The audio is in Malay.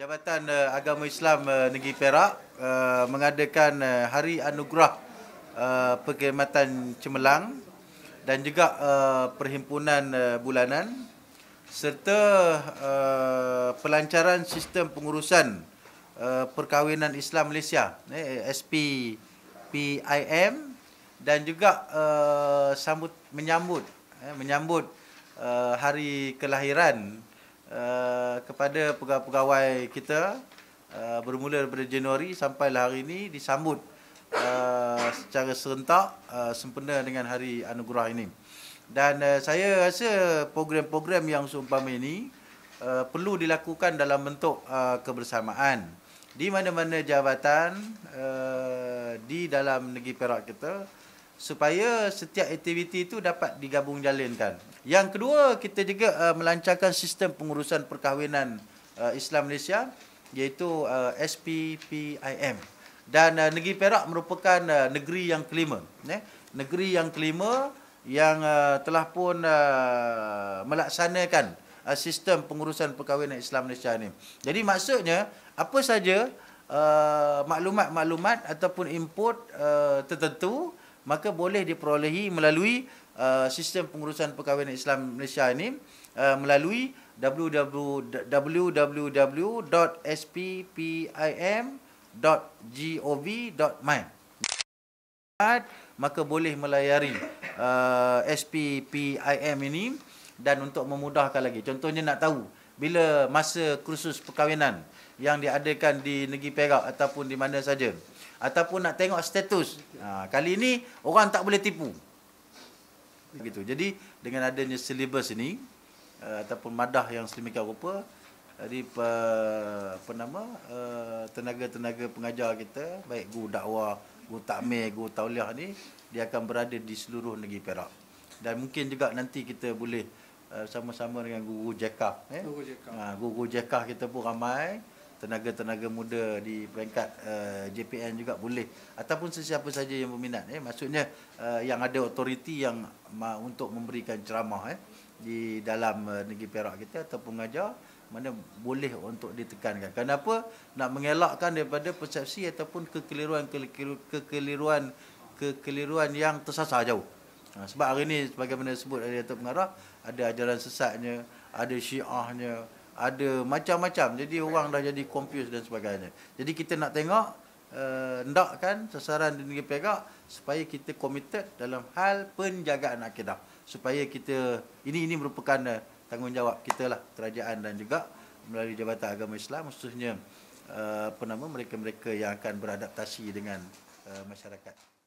Jabatan uh, Agama Islam uh, Negeri Perak uh, mengadakan uh, Hari Anugerah uh, Perkhidmatan Cemerlang dan juga uh, Perhimpunan uh, Bulanan serta uh, pelancaran sistem pengurusan uh, perkahwinan Islam Malaysia eh, SP PIM dan juga uh, sambut menyambut eh, menyambut uh, hari kelahiran Uh, kepada pegawai-pegawai kita uh, bermula daripada Januari sampai hari ini disambut uh, secara serentak uh, sempena dengan hari anugerah ini. Dan uh, saya rasa program-program yang seumpama ini uh, perlu dilakukan dalam bentuk uh, kebersamaan di mana-mana jabatan uh, di dalam negeri Perak kita supaya setiap aktiviti itu dapat digabung jalinkan. Yang kedua, kita juga uh, melancarkan sistem pengurusan perkahwinan uh, Islam Malaysia iaitu uh, SPPIM. Dan uh, negeri Perak merupakan uh, negeri yang kelima. Eh? Negeri yang kelima yang uh, telah pun uh, melaksanakan uh, sistem pengurusan perkahwinan Islam Malaysia ini. Jadi maksudnya, apa saja uh, maklumat-maklumat ataupun input uh, tertentu maka boleh diperolehi melalui uh, sistem pengurusan perkahwinan Islam Malaysia ini uh, melalui www.sppim.gov.my maka boleh melayari uh, SPPIM ini dan untuk memudahkan lagi. Contohnya nak tahu bila masa kursus perkahwinan yang diadakan di negeri Perak ataupun di mana saja ataupun nak tengok status. Ha, kali ini orang tak boleh tipu. Begitu. Jadi dengan adanya silibus ini uh, ataupun madah yang sedemikian rupa jadi uh, apa nama tenaga-tenaga pengajar kita baik guru dakwah, guru takmir, guru tauliah ni dia akan berada di seluruh negeri Perak. Dan mungkin juga nanti kita boleh uh, sama-sama dengan guru Jekah eh. Guru Jekah. Ha, guru Jekah kita pun ramai tenaga-tenaga muda di peringkat uh, eh, JPN juga boleh ataupun sesiapa saja yang berminat eh maksudnya uh, yang ada otoriti yang uh, untuk memberikan ceramah eh di dalam uh, negeri Perak kita ataupun mengajar mana boleh untuk ditekankan. Kenapa? Nak mengelakkan daripada persepsi ataupun kekeliruan kekeliruan kekeliruan yang tersasar jauh. Ha, sebab hari ini sebagaimana disebut oleh Datuk Pengarah ada ajaran sesatnya, ada syiahnya, ada macam-macam. Jadi orang dah jadi confused dan sebagainya. Jadi kita nak tengok uh, hendakkan sasaran di negeri Perak supaya kita committed dalam hal penjagaan akidah. Supaya kita ini ini merupakan uh, tanggungjawab kita lah kerajaan dan juga melalui Jabatan Agama Islam khususnya uh, apa nama mereka-mereka yang akan beradaptasi dengan uh, masyarakat.